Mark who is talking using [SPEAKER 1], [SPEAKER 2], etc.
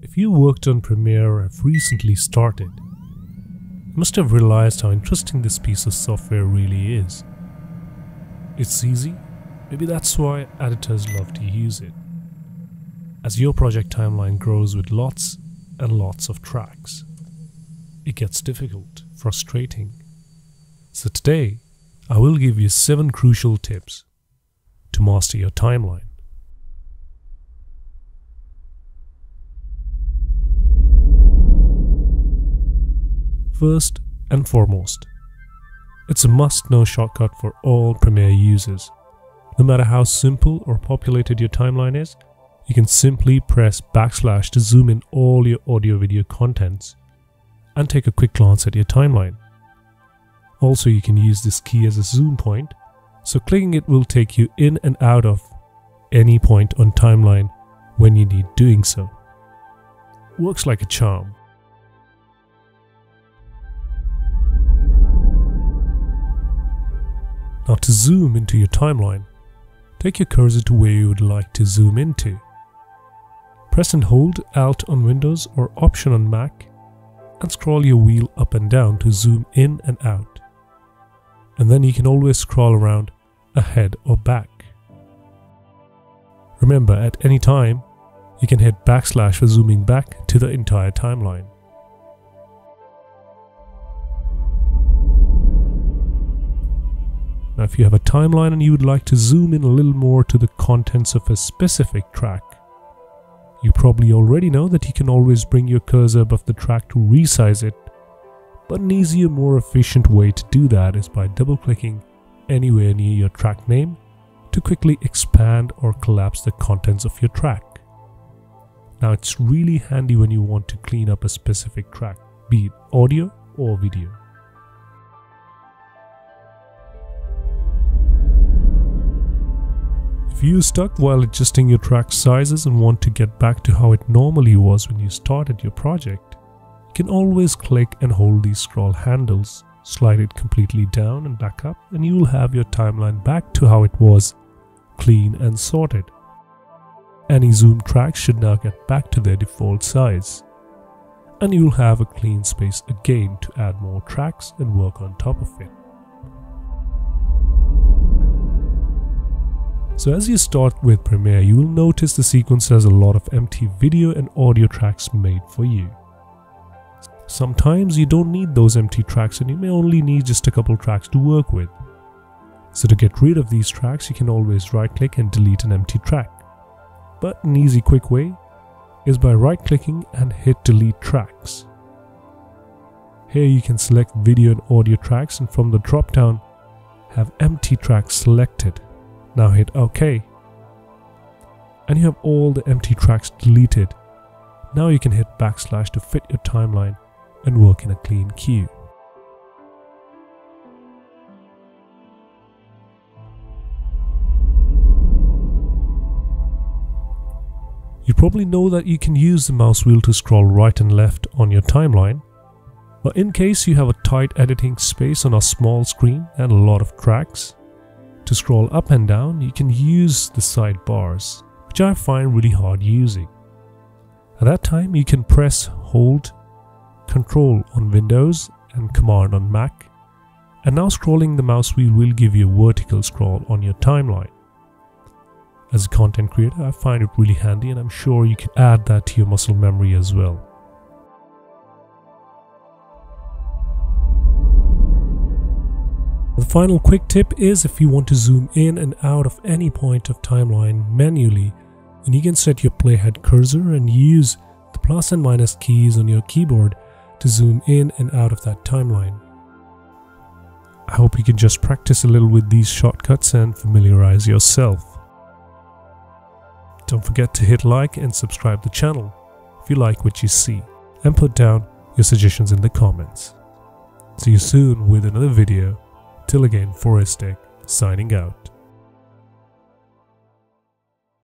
[SPEAKER 1] If you worked on Premiere or have recently started, you must have realized how interesting this piece of software really is. It's easy, maybe that's why editors love to use it. As your project timeline grows with lots and lots of tracks, it gets difficult, frustrating. So today, I will give you 7 crucial tips to master your timeline. First and foremost, it's a must-know shortcut for all Premiere users. No matter how simple or populated your timeline is, you can simply press backslash to zoom in all your audio video contents and take a quick glance at your timeline. Also, you can use this key as a zoom point, so clicking it will take you in and out of any point on timeline when you need doing so. Works like a charm. Now to zoom into your timeline, take your cursor to where you would like to zoom into. Press and hold Alt on Windows or Option on Mac and scroll your wheel up and down to zoom in and out. And then you can always scroll around ahead or back. Remember, at any time, you can hit backslash for zooming back to the entire timeline. Now if you have a timeline and you would like to zoom in a little more to the contents of a specific track, you probably already know that you can always bring your cursor above the track to resize it, but an easier, more efficient way to do that is by double clicking anywhere near your track name to quickly expand or collapse the contents of your track. Now it's really handy when you want to clean up a specific track, be it audio or video. If you're stuck while adjusting your track sizes and want to get back to how it normally was when you started your project, you can always click and hold these scroll handles, slide it completely down and back up and you will have your timeline back to how it was, clean and sorted. Any zoom tracks should now get back to their default size. And you'll have a clean space again to add more tracks and work on top of it. So as you start with Premiere, you will notice the sequence has a lot of empty video and audio tracks made for you. Sometimes you don't need those empty tracks and you may only need just a couple tracks to work with. So to get rid of these tracks, you can always right click and delete an empty track. But an easy quick way is by right clicking and hit delete tracks. Here you can select video and audio tracks and from the drop down have empty tracks selected. Now hit OK. And you have all the empty tracks deleted. Now you can hit backslash to fit your timeline and work in a clean queue. You probably know that you can use the mouse wheel to scroll right and left on your timeline, but in case you have a tight editing space on a small screen and a lot of tracks, to scroll up and down, you can use the sidebars, which I find really hard using. At that time, you can press Hold, Control on Windows and Command on Mac. And now scrolling the mouse wheel will give you a vertical scroll on your timeline. As a content creator, I find it really handy and I'm sure you can add that to your muscle memory as well. Final quick tip is if you want to zoom in and out of any point of timeline manually, then you can set your playhead cursor and use the plus and minus keys on your keyboard to zoom in and out of that timeline. I hope you can just practice a little with these shortcuts and familiarize yourself. Don't forget to hit like and subscribe the channel if you like what you see and put down your suggestions in the comments. See you soon with another video Till again, 4RAYS signing out.